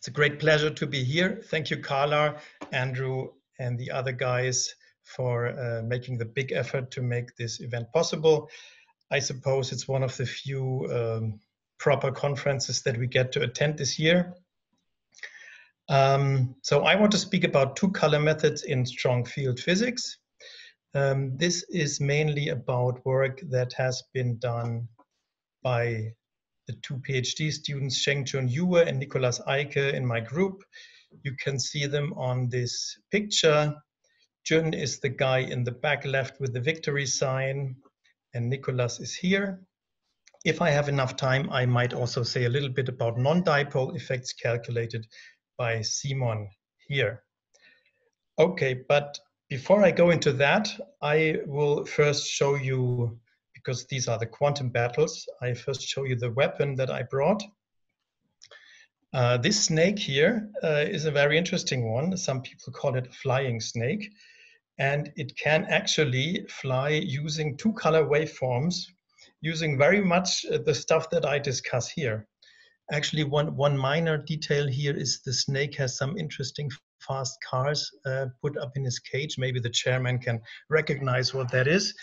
It's a great pleasure to be here. Thank you, Carla, Andrew, and the other guys for uh, making the big effort to make this event possible. I suppose it's one of the few um, proper conferences that we get to attend this year. Um, so I want to speak about two color methods in strong field physics. Um, this is mainly about work that has been done by the two PhD students, Sheng-Jun Yue and Nicolas Eicke in my group. You can see them on this picture. Jun is the guy in the back left with the victory sign, and Nicolas is here. If I have enough time, I might also say a little bit about non-dipole effects calculated by Simon here. Okay, but before I go into that, I will first show you, because these are the quantum battles, I first show you the weapon that I brought. Uh, this snake here uh, is a very interesting one. Some people call it a flying snake. And it can actually fly using two color waveforms, using very much uh, the stuff that I discuss here. Actually, one, one minor detail here is the snake has some interesting fast cars uh, put up in his cage. Maybe the chairman can recognize what that is.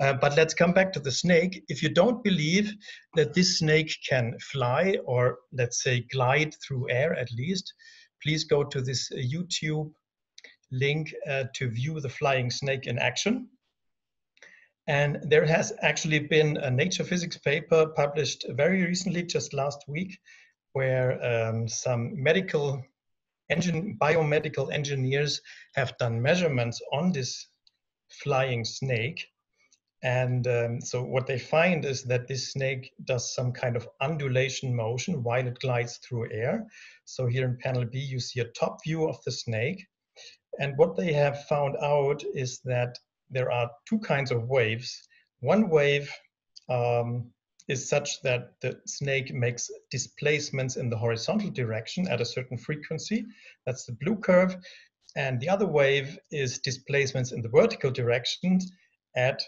Uh, but let's come back to the snake. If you don't believe that this snake can fly or let's say glide through air at least, please go to this uh, YouTube link uh, to view the flying snake in action. And there has actually been a Nature Physics paper published very recently, just last week, where um, some medical engine, biomedical engineers have done measurements on this flying snake. And um, so what they find is that this snake does some kind of undulation motion while it glides through air. So here in panel B, you see a top view of the snake. And what they have found out is that there are two kinds of waves. One wave um, is such that the snake makes displacements in the horizontal direction at a certain frequency. That's the blue curve. And the other wave is displacements in the vertical direction at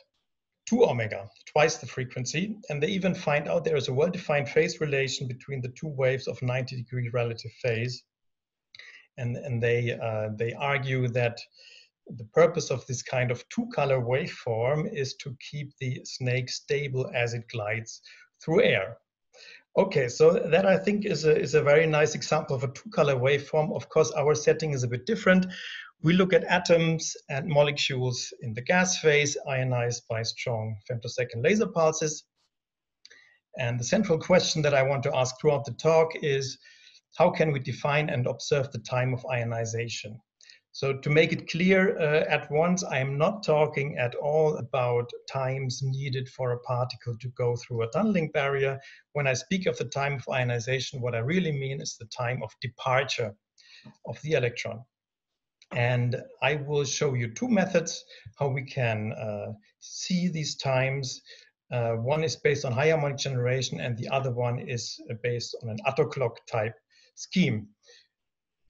2 omega, twice the frequency. And they even find out there is a well-defined phase relation between the two waves of 90 degree relative phase. And, and they, uh, they argue that the purpose of this kind of two color waveform is to keep the snake stable as it glides through air. Okay, so that I think is a, is a very nice example of a two color waveform. Of course, our setting is a bit different. We look at atoms and molecules in the gas phase ionized by strong femtosecond laser pulses. And the central question that I want to ask throughout the talk is, how can we define and observe the time of ionization? So to make it clear uh, at once, I am not talking at all about times needed for a particle to go through a tunneling barrier. When I speak of the time of ionization, what I really mean is the time of departure of the electron. And I will show you two methods how we can uh, see these times. Uh, one is based on high harmonic generation and the other one is based on an attoclock type scheme.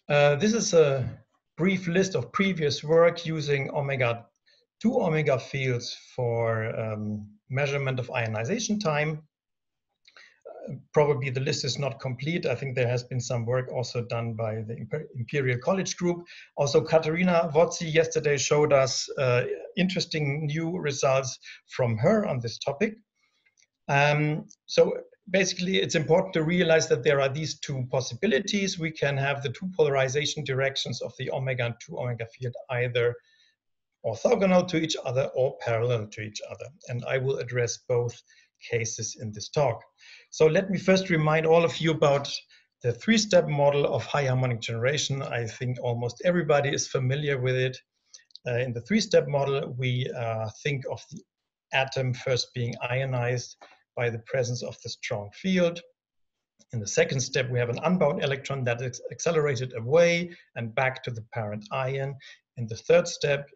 Uh, this is a brief list of previous work using omega 2 omega fields for um, measurement of ionization time. Probably the list is not complete. I think there has been some work also done by the Imperial College Group. Also, Caterina Vozzi yesterday showed us uh, interesting new results from her on this topic. Um, so basically it's important to realize that there are these two possibilities. We can have the two polarization directions of the omega and 2 omega field either orthogonal to each other or parallel to each other. And I will address both cases in this talk. So let me first remind all of you about the three-step model of high harmonic generation. I think almost everybody is familiar with it. Uh, in the three-step model, we uh, think of the atom first being ionized, by the presence of the strong field. In the second step, we have an unbound electron that is accelerated away and back to the parent ion. In the third step,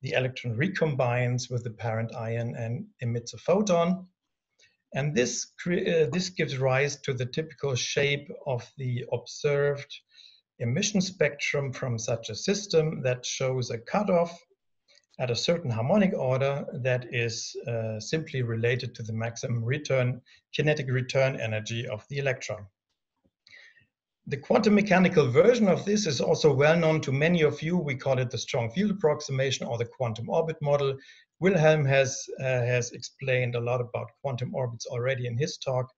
the electron recombines with the parent ion and emits a photon. And this, uh, this gives rise to the typical shape of the observed emission spectrum from such a system that shows a cutoff at a certain harmonic order that is uh, simply related to the maximum return, kinetic return energy of the electron. the quantum mechanical version of this is also well known to many of you. We call it the strong field approximation or the quantum orbit model. Wilhelm has, uh, has explained a lot about quantum orbits already in his talk.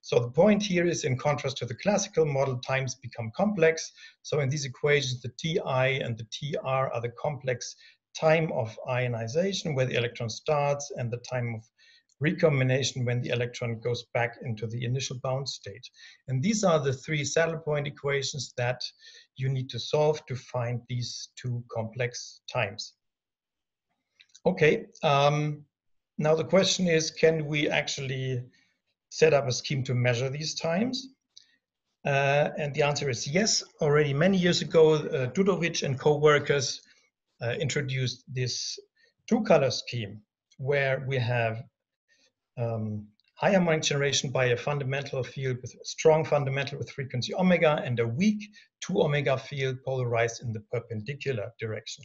So the point here is in contrast to the classical model, times become complex. So in these equations, the Ti and the Tr are the complex time of ionization where the electron starts and the time of recombination when the electron goes back into the initial bound state. And these are the three saddle point equations that you need to solve to find these two complex times. Okay, um, now the question is, can we actually set up a scheme to measure these times? Uh, and the answer is yes. Already many years ago, uh, Dudovich and co-workers uh, introduced this two-color scheme where we have um, high harmonic generation by a fundamental field with strong fundamental with frequency omega and a weak 2 omega field polarized in the perpendicular direction.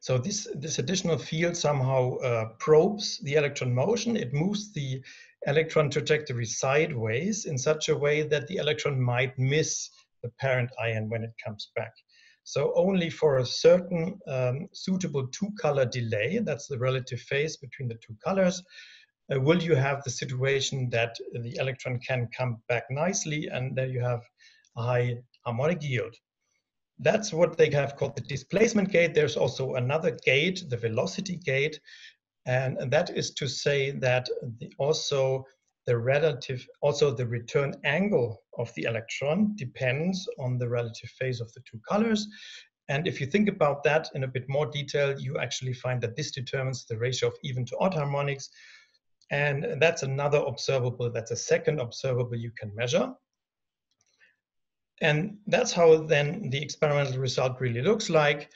So this, this additional field somehow uh, probes the electron motion. It moves the electron trajectory sideways in such a way that the electron might miss the parent ion when it comes back. So only for a certain um, suitable two-color delay, that's the relative phase between the two colors, uh, will you have the situation that the electron can come back nicely and then you have a high harmonic yield. That's what they have called the displacement gate. There's also another gate, the velocity gate, and that is to say that the, also the relative, also the return angle of the electron depends on the relative phase of the two colors. And if you think about that in a bit more detail, you actually find that this determines the ratio of even to odd harmonics, and that's another observable, that's a second observable you can measure. And that's how then the experimental result really looks like.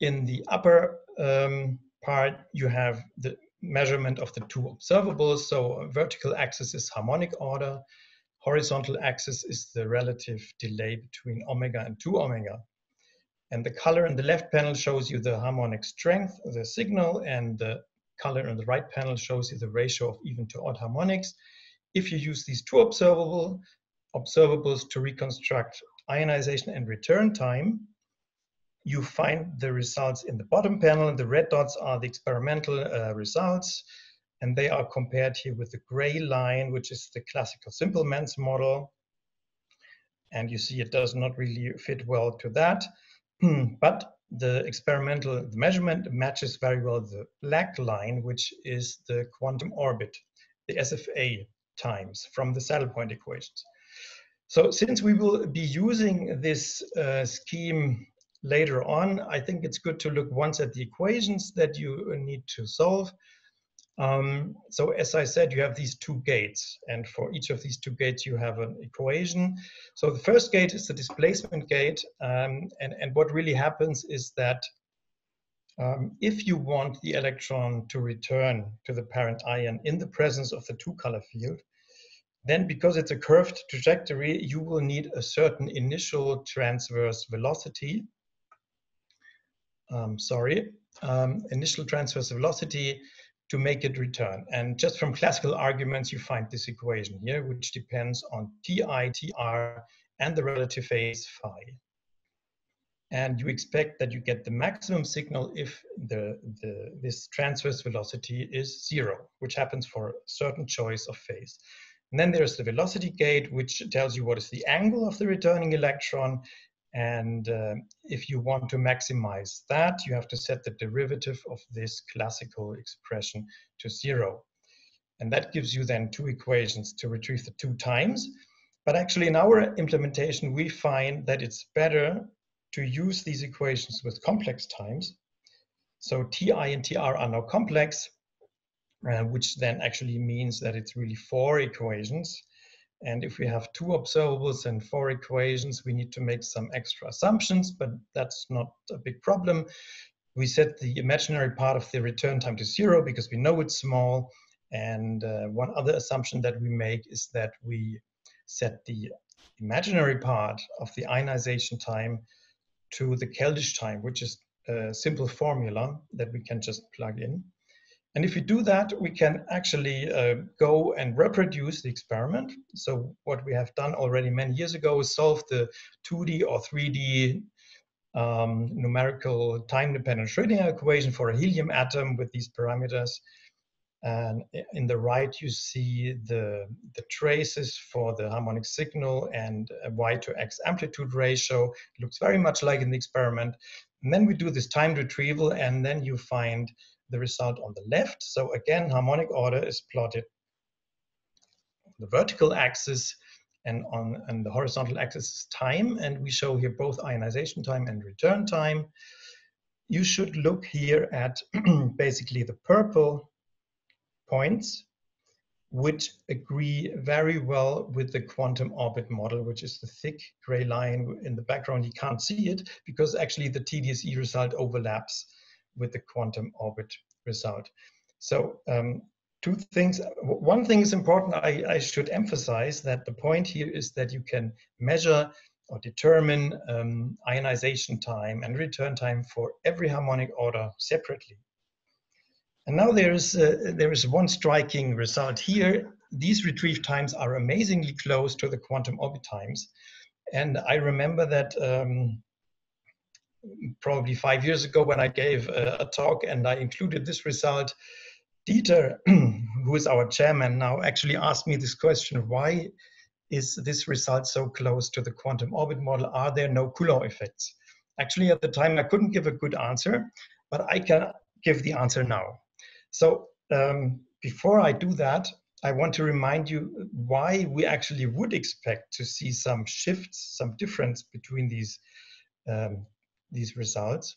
In the upper um, part, you have the measurement of the two observables. So vertical axis is harmonic order, horizontal axis is the relative delay between omega and 2 omega. And the color in the left panel shows you the harmonic strength of the signal, and the color in the right panel shows you the ratio of even to odd harmonics. If you use these two observable observables to reconstruct ionization and return time, you find the results in the bottom panel. And the red dots are the experimental uh, results, and they are compared here with the gray line, which is the classical Simpleman's model. And you see it does not really fit well to that. but the experimental measurement matches very well the black line, which is the quantum orbit, the SFA times from the saddle point equations. So since we will be using this uh, scheme later on, I think it's good to look once at the equations that you need to solve um, so as I said, you have these two gates, and for each of these two gates, you have an equation. So the first gate is the displacement gate, um, and, and what really happens is that um, if you want the electron to return to the parent ion in the presence of the two-color field, then because it's a curved trajectory, you will need a certain initial transverse velocity. Um, sorry, um, initial transverse velocity to make it return. And just from classical arguments, you find this equation here, which depends on Ti, Tr, and the relative phase phi. And you expect that you get the maximum signal if the, the, this transverse velocity is zero, which happens for a certain choice of phase. And then there's the velocity gate, which tells you what is the angle of the returning electron. And uh, if you want to maximize that, you have to set the derivative of this classical expression to zero. And that gives you then two equations to retrieve the two times. But actually in our implementation, we find that it's better to use these equations with complex times. So Ti and Tr are now complex, uh, which then actually means that it's really four equations and if we have two observables and four equations, we need to make some extra assumptions, but that's not a big problem. We set the imaginary part of the return time to zero because we know it's small. And uh, one other assumption that we make is that we set the imaginary part of the ionization time to the Keldysh time, which is a simple formula that we can just plug in. And if we do that, we can actually uh, go and reproduce the experiment. So what we have done already many years ago is solve the 2D or 3D um, numerical time-dependent Schrodinger equation for a helium atom with these parameters. And in the right, you see the, the traces for the harmonic signal and y to x amplitude ratio. It looks very much like in the experiment. And then we do this time retrieval, and then you find the result on the left. So again, harmonic order is plotted on the vertical axis and on and the horizontal axis is time. And we show here both ionization time and return time. You should look here at basically the purple points which agree very well with the quantum orbit model, which is the thick gray line in the background. You can't see it because actually the TDSE result overlaps with the quantum orbit result. So um, two things. One thing is important. I, I, should emphasize that the point here is that you can measure or determine um, ionization time and return time for every harmonic order separately. And now there is, uh, there is one striking result here. These retrieve times are amazingly close to the quantum orbit times. And I remember that um, probably five years ago when I gave a, a talk and I included this result, Dieter, who is our chairman now, actually asked me this question, why is this result so close to the quantum orbit model? Are there no Coulomb effects? Actually, at the time, I couldn't give a good answer, but I can give the answer now. So um, before I do that, I want to remind you why we actually would expect to see some shifts, some difference between these, um, these results.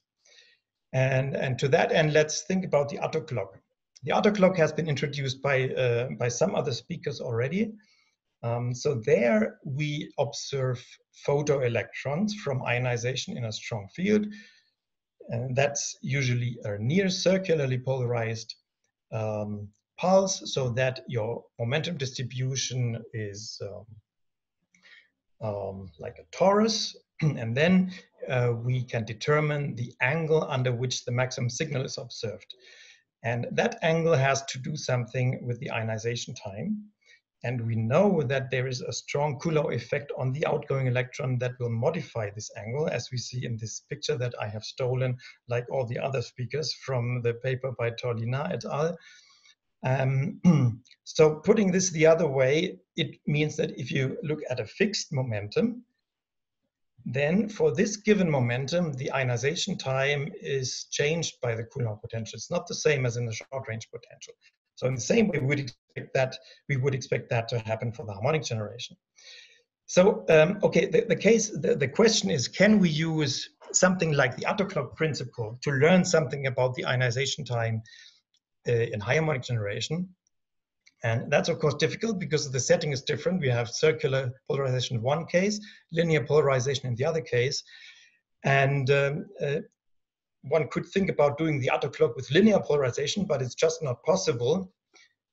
And, and to that end, let's think about the attoclock. The attoclock has been introduced by, uh, by some other speakers already. Um, so there we observe photoelectrons from ionization in a strong field. And that's usually a near circularly polarized um, pulse so that your momentum distribution is um, um, like a torus. and then uh, we can determine the angle under which the maximum signal is observed. And that angle has to do something with the ionization time. And we know that there is a strong Coulomb effect on the outgoing electron that will modify this angle, as we see in this picture that I have stolen, like all the other speakers, from the paper by Torlina et al. Um, so putting this the other way, it means that if you look at a fixed momentum, then for this given momentum, the ionization time is changed by the Coulomb potential. It's not the same as in the short range potential. So in the same way, we would expect that we would expect that to happen for the harmonic generation. So um, okay, the, the case, the, the question is, can we use something like the attoclock principle to learn something about the ionization time uh, in high harmonic generation? And that's of course difficult because the setting is different. We have circular polarization in one case, linear polarization in the other case. And um, uh, one could think about doing the attoclock with linear polarization, but it's just not possible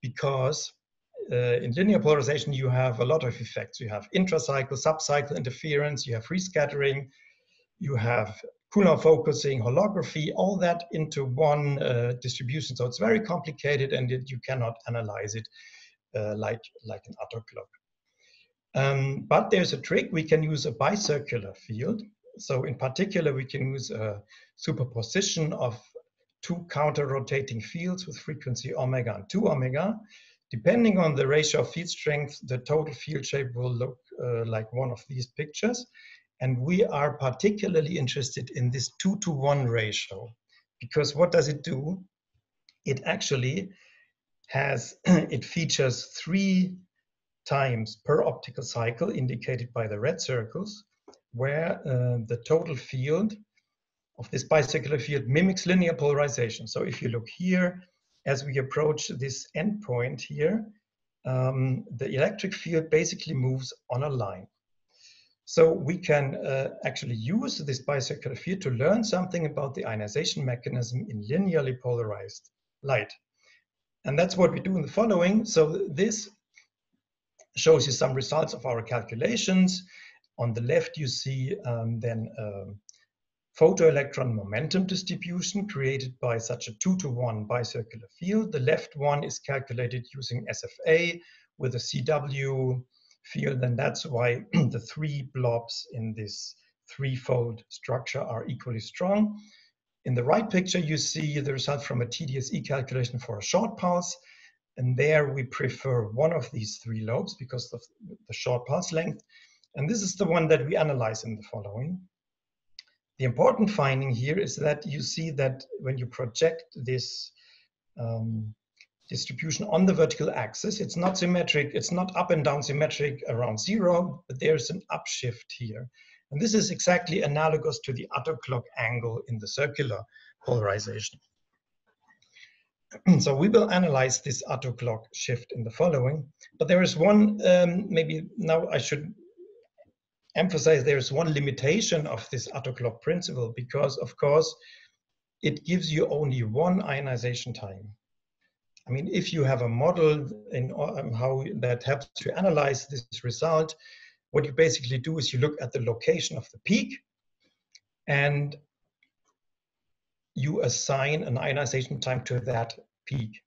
because uh, in linear polarization, you have a lot of effects. You have intracycle, subcycle interference, you have rescattering, you have Coulomb focusing, holography, all that into one uh, distribution. So it's very complicated and it, you cannot analyze it uh, like, like an attoclock. Um, but there's a trick. We can use a bicircular field. So in particular, we can use a superposition of two counter-rotating fields with frequency omega and 2 omega. Depending on the ratio of field strength, the total field shape will look uh, like one of these pictures. And we are particularly interested in this two to one ratio because what does it do? It actually has, it features three times per optical cycle indicated by the red circles where uh, the total field of this bicircular field mimics linear polarization. So if you look here, as we approach this endpoint here, um, the electric field basically moves on a line. So we can uh, actually use this bicircular field to learn something about the ionization mechanism in linearly polarized light. And that's what we do in the following. So this shows you some results of our calculations. On the left, you see um, then um, photoelectron momentum distribution created by such a two to one bicircular field. The left one is calculated using SFA with a CW field, and that's why the three blobs in this threefold structure are equally strong. In the right picture, you see the result from a TDSE calculation for a short pulse. And there we prefer one of these three lobes because of the short pulse length. And this is the one that we analyze in the following. The important finding here is that you see that when you project this um, distribution on the vertical axis, it's not symmetric, it's not up and down symmetric around zero, but there's an upshift here. And this is exactly analogous to the attoclock angle in the circular polarization. so we will analyze this attoclock shift in the following, but there is one, um, maybe now I should emphasize there is one limitation of this attoclock principle because of course it gives you only one ionization time. I mean, if you have a model in um, how that helps to analyze this result, what you basically do is you look at the location of the peak and you assign an ionization time to that peak.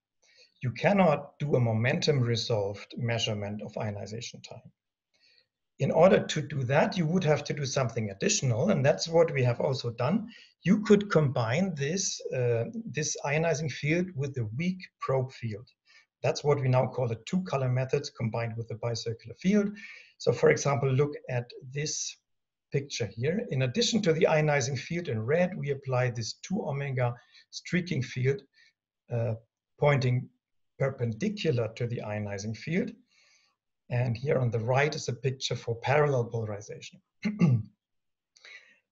You cannot do a momentum resolved measurement of ionization time. In order to do that, you would have to do something additional, and that's what we have also done. You could combine this, uh, this ionizing field with the weak probe field. That's what we now call a two-color method combined with the bicircular field. So for example, look at this picture here. In addition to the ionizing field in red, we apply this 2 omega streaking field uh, pointing perpendicular to the ionizing field. And here on the right is a picture for parallel polarization.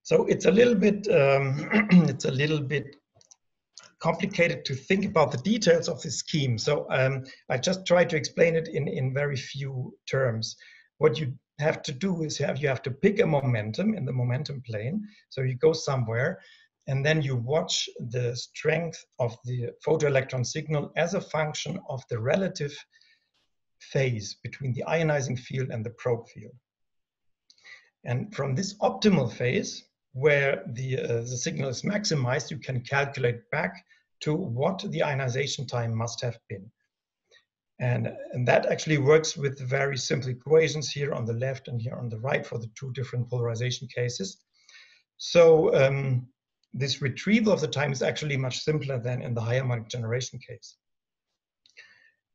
so it's a little bit, um, it's a little bit complicated to think about the details of this scheme. So um, I just try to explain it in, in very few terms. What you have to do is have, you have to pick a momentum in the momentum plane. So you go somewhere and then you watch the strength of the photoelectron signal as a function of the relative phase between the ionizing field and the probe field. And from this optimal phase, where the, uh, the signal is maximized, you can calculate back to what the ionization time must have been. And, and that actually works with very simple equations here on the left and here on the right for the two different polarization cases. So um, this retrieval of the time is actually much simpler than in the high harmonic generation case.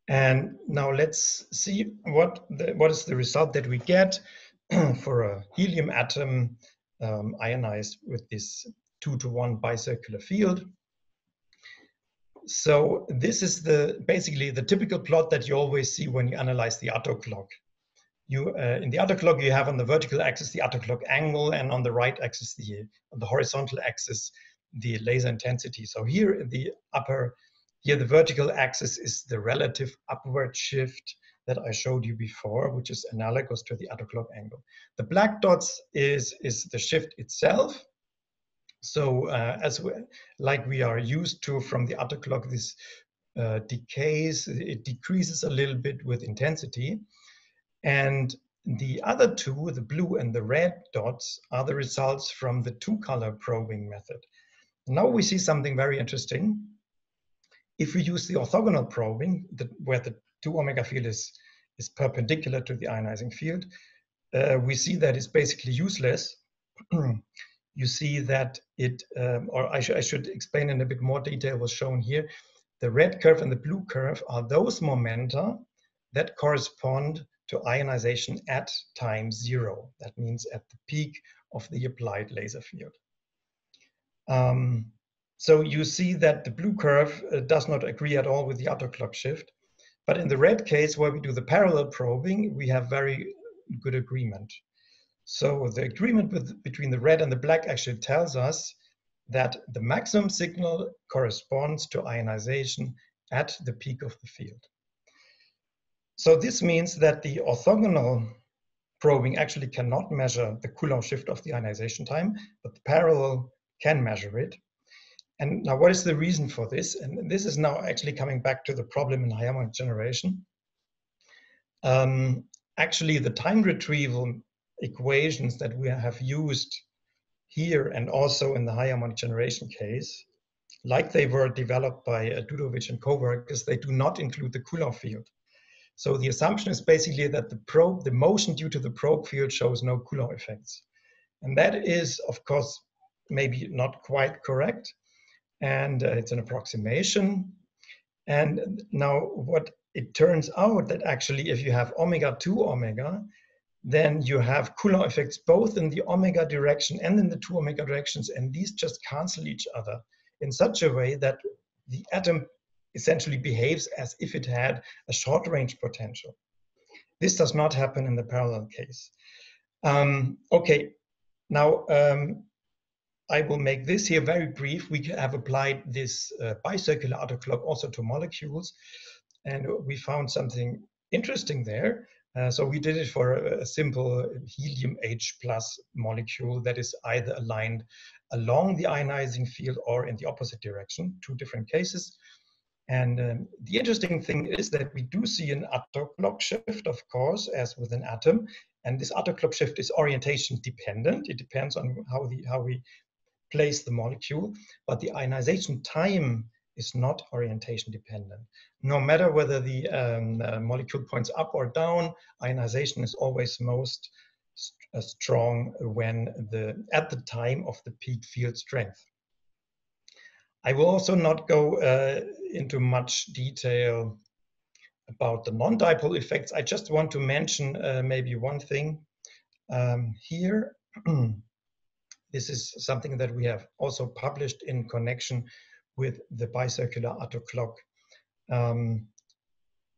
And now let's see what, the, what is the result that we get for a helium atom um, ionized with this two to one bicircular field. So this is the basically the typical plot that you always see when you analyze the attoclock. You, uh, in the attoclock, you have on the vertical axis the attoclock angle, and on the right axis, the on the horizontal axis, the laser intensity. So here in the upper here, the vertical axis is the relative upward shift that I showed you before, which is analogous to the attoclock angle. The black dots is, is the shift itself. So uh, as we, like we are used to from the attoclock, this uh, decays, it decreases a little bit with intensity. And the other two, the blue and the red dots, are the results from the two-color probing method. Now we see something very interesting. If we use the orthogonal probing, the, where the 2 omega field is, is perpendicular to the ionizing field, uh, we see that it's basically useless. you see that it, um, or I, sh I should explain in a bit more detail what's shown here. The red curve and the blue curve are those momenta that correspond to ionization at time zero. That means at the peak of the applied laser field. Um, so you see that the blue curve uh, does not agree at all with the attoclock shift. But in the red case, where we do the parallel probing, we have very good agreement. So the agreement with, between the red and the black actually tells us that the maximum signal corresponds to ionization at the peak of the field. So this means that the orthogonal probing actually cannot measure the Coulomb shift of the ionization time, but the parallel can measure it. And now what is the reason for this? And this is now actually coming back to the problem in harmonic generation. Um, actually, the time retrieval equations that we have used here and also in the harmonic generation case, like they were developed by uh, Dudovich and co-workers, they do not include the Coulomb field. So the assumption is basically that the probe, the motion due to the probe field shows no Coulomb effects. And that is, of course, maybe not quite correct. And uh, it's an approximation. And now what it turns out that actually if you have omega 2 omega, then you have Coulomb effects both in the omega direction and in the two omega directions, and these just cancel each other in such a way that the atom essentially behaves as if it had a short range potential. This does not happen in the parallel case. Um, okay, now um, I will make this here very brief. We have applied this uh, bicircular attoclock also to molecules, and we found something interesting there. Uh, so we did it for a, a, simple helium H plus molecule that is either aligned along the ionizing field or in the opposite direction, two different cases. And um, the interesting thing is that we do see an attoclock shift, of course, as with an atom. And this attoclock shift is orientation dependent. It depends on how, the, how we place the molecule. But the ionization time is not orientation dependent. No matter whether the um, uh, molecule points up or down, ionization is always most st uh, strong when the at the time of the peak field strength. I will also not go uh, into much detail about the non-dipole effects. I just want to mention uh, maybe one thing um, here. this is something that we have also published in connection with the bicircular attoclock. Um,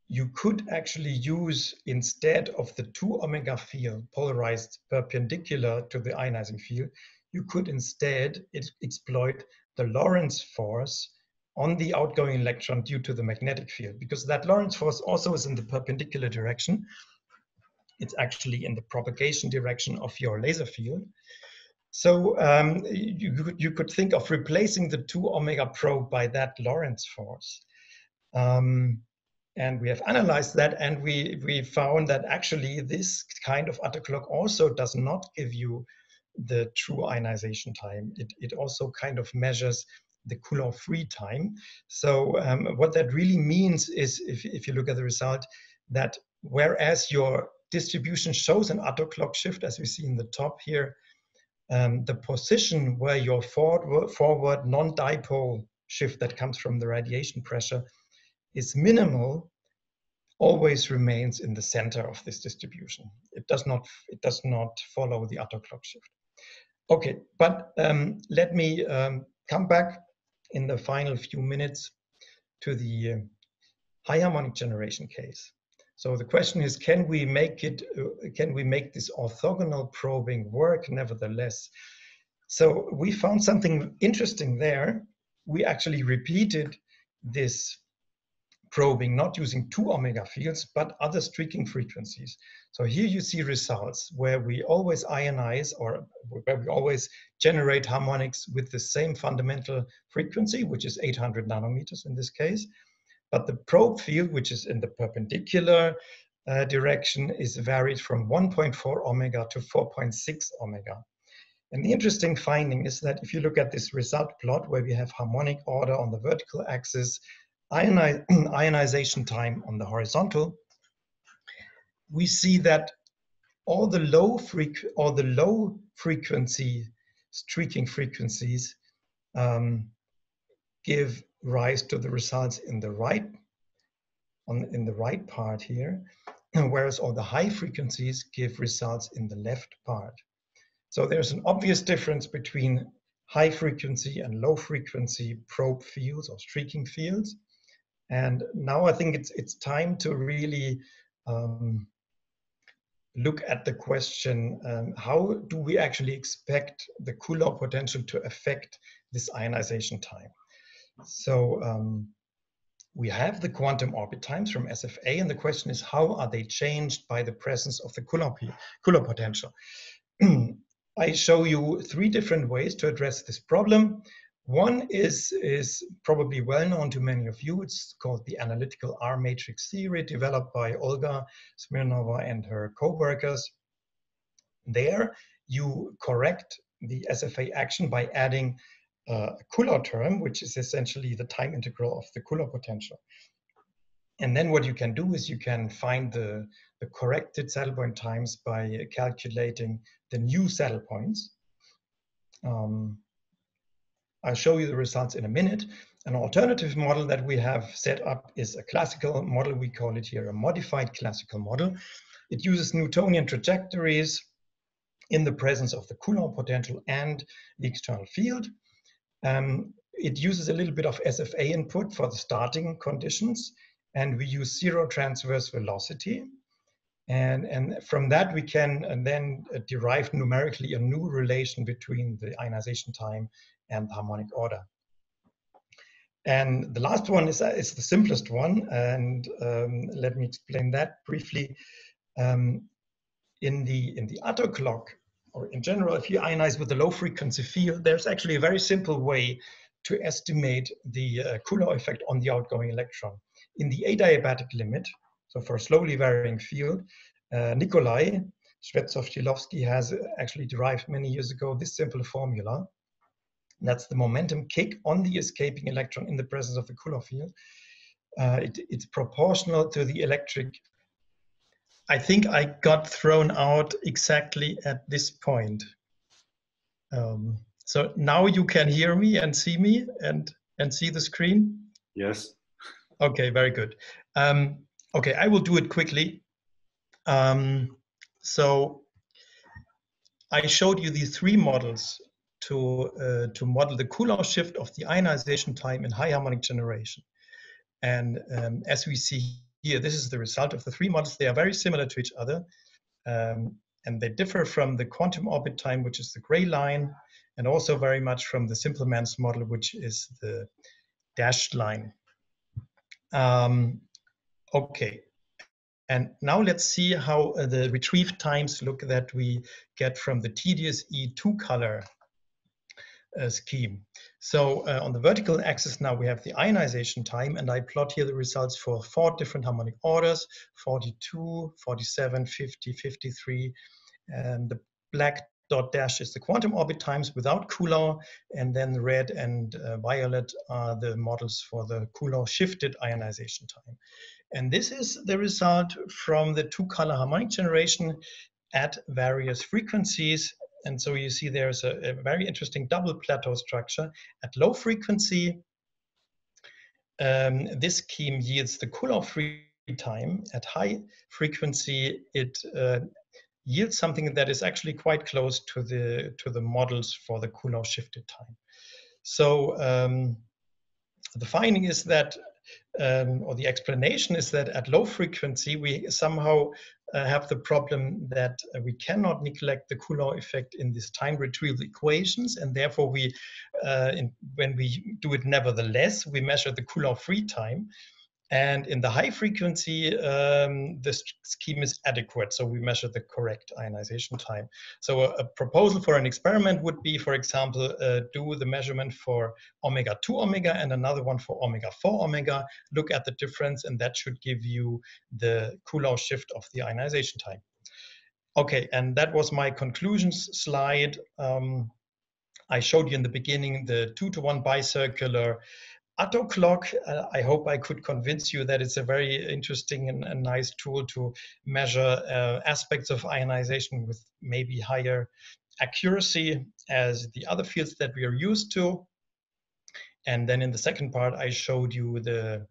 you could actually use instead of the two omega field polarized perpendicular to the ionizing field, you could instead exploit the Lorentz force on the outgoing electron due to the magnetic field, because that Lorentz force also is in the perpendicular direction. It's actually in the propagation direction of your laser field. So um, you, could, you could think of replacing the two omega probe by that Lorentz force. Um, and we have analyzed that and we, we found that actually this kind of attoclock also does not give you the true ionization time. It, it also kind of measures the Coulomb free time. So um, what that really means is, if, if you look at the result, that whereas your distribution shows an attoclock shift, as we see in the top here, um, the position where your forward, forward non-dipole shift that comes from the radiation pressure is minimal always remains in the center of this distribution. It does not, it does not follow the attoclock shift. Okay, but um, let me um, come back in the final few minutes to the uh, high harmonic generation case. So the question is, can we make it, uh, can we make this orthogonal probing work nevertheless? So we found something interesting there. We actually repeated this probing, not using two omega fields, but other streaking frequencies. So here you see results where we always ionize or where we always generate harmonics with the same fundamental frequency, which is 800 nanometers in this case. But the probe field, which is in the perpendicular uh, direction, is varied from 1.4 omega to 4.6 omega. And the interesting finding is that if you look at this result plot where we have harmonic order on the vertical axis, ioniz ionization time on the horizontal, we see that all the low freq or the low frequency streaking frequencies um, give rise to the results in the right on in the right part here, whereas all the high frequencies give results in the left part. So there's an obvious difference between high frequency and low frequency probe fields or streaking fields. And now I think it's it's time to really um, look at the question, um, how do we actually expect the Coulomb potential to affect this ionization time? So um, we have the quantum orbit times from SFA, and the question is how are they changed by the presence of the Coulomb, Coulomb potential? I show you three different ways to address this problem. One is, is probably well known to many of you. It's called the analytical R matrix theory developed by Olga Smirnova and her co-workers. There, you correct the SFA action by adding uh, a Coulomb term, which is essentially the time integral of the Coulomb potential. And then what you can do is you can find the, the corrected saddle point times by calculating the new saddle points. Um, I'll show you the results in a minute. An alternative model that we have set up is a classical model. We call it here a modified classical model. It uses Newtonian trajectories in the presence of the Coulomb potential and the external field. Um, it uses a little bit of SFA input for the starting conditions, and we use zero transverse velocity. And, and from that, we can then derive numerically a new relation between the ionization time and the harmonic order. And the last one is, is the simplest one, and um, let me explain that briefly. Um, in the in the attoclock, or in general, if you ionize with a low frequency field, there's actually a very simple way to estimate the uh, Coulomb effect on the outgoing electron. In the adiabatic limit, so for a slowly varying field, uh, Nikolai Shvetsov-Shilovski has actually derived many years ago this simple formula. That's the momentum kick on the escaping electron in the presence of the Coulomb field. Uh, it, it's proportional to the electric I think I got thrown out exactly at this point. Um, so now you can hear me and see me and and see the screen. Yes. Okay, very good. Um, okay, I will do it quickly. Um, so I showed you these three models to uh, to model the Coulomb shift of the ionization time in high harmonic generation. And um, as we see here, this is the result of the three models. They are very similar to each other. Um, and they differ from the quantum orbit time, which is the gray line, and also very much from the simple Simpleman's model, which is the dashed line. Um, okay, and now let's see how uh, the retrieve times look that we get from the TDSE two color uh, scheme. So uh, on the vertical axis now we have the ionization time and I plot here the results for four different harmonic orders, 42, 47, 50, 53. And the black dot dash is the quantum orbit times without Coulomb and then red and uh, violet are the models for the Coulomb shifted ionization time. And this is the result from the two color harmonic generation at various frequencies and so you see there's a, a very interesting double plateau structure. At low frequency, um, this scheme yields the Coulomb free time. At high frequency, it uh, yields something that is actually quite close to the to the models for the Coulomb shifted time. So um, the finding is that um, or the explanation is that at low frequency, we somehow uh, have the problem that uh, we cannot neglect the Coulomb effect in these time retrieval equations, and therefore we, uh, in, when we do it nevertheless, we measure the Coulomb free time, and in the high frequency, um, the scheme is adequate. So we measure the correct ionization time. So a, a proposal for an experiment would be, for example, uh, do the measurement for omega 2 omega and another one for omega 4 omega. Look at the difference, and that should give you the Coulomb shift of the ionization time. Okay, and that was my conclusions slide. Um, I showed you in the beginning the two to one bicircular attoclock, uh, I hope I could convince you that it's a very interesting and, and nice tool to measure uh, aspects of ionization with maybe higher accuracy as the other fields that we are used to. And then in the second part, I showed you the,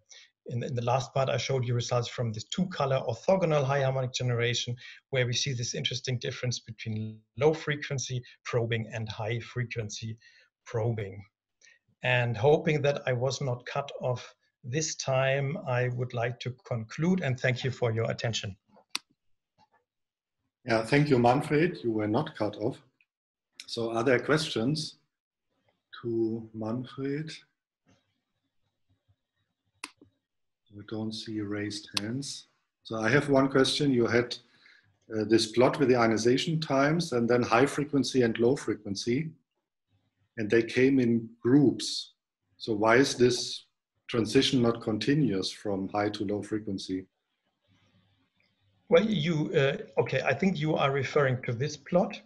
in the, in the last part, I showed you results from this two color orthogonal high harmonic generation, where we see this interesting difference between low frequency probing and high frequency probing. And hoping that I was not cut off this time, I would like to conclude and thank you for your attention. Yeah, thank you, Manfred. You were not cut off. So are there questions to Manfred? We don't see raised hands. So I have one question. You had uh, this plot with the ionization times and then high frequency and low frequency and they came in groups. So why is this transition not continuous from high to low frequency? Well, you, uh, okay, I think you are referring to this plot.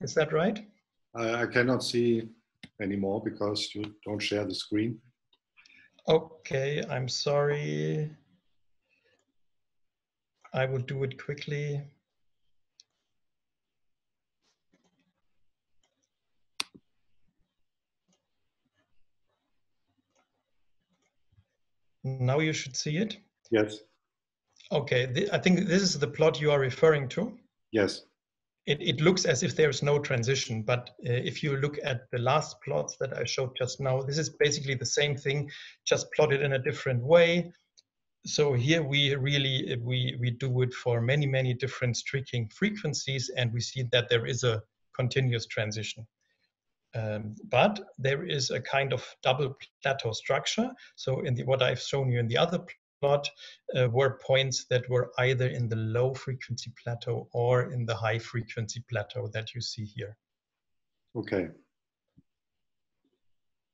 Is that right? I, I cannot see anymore because you don't share the screen. Okay, I'm sorry. I will do it quickly. Now you should see it. Yes. Okay, I think this is the plot you are referring to. Yes. It, it looks as if there's no transition, but uh, if you look at the last plots that I showed just now, this is basically the same thing, just plotted in a different way. So here we really, we, we do it for many, many different streaking frequencies, and we see that there is a continuous transition. Um, but there is a kind of double plateau structure. So in the, what I've shown you in the other plot uh, were points that were either in the low frequency plateau or in the high frequency plateau that you see here. Okay.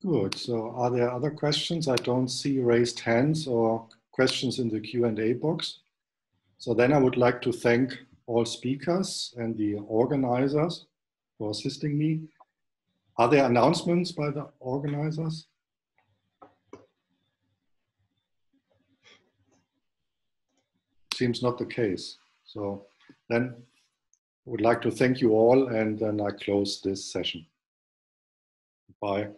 Good. So are there other questions? I don't see raised hands or questions in the Q&A box. So then I would like to thank all speakers and the organizers for assisting me. Are there announcements by the organizers? Seems not the case. So then I would like to thank you all and then I close this session. Bye.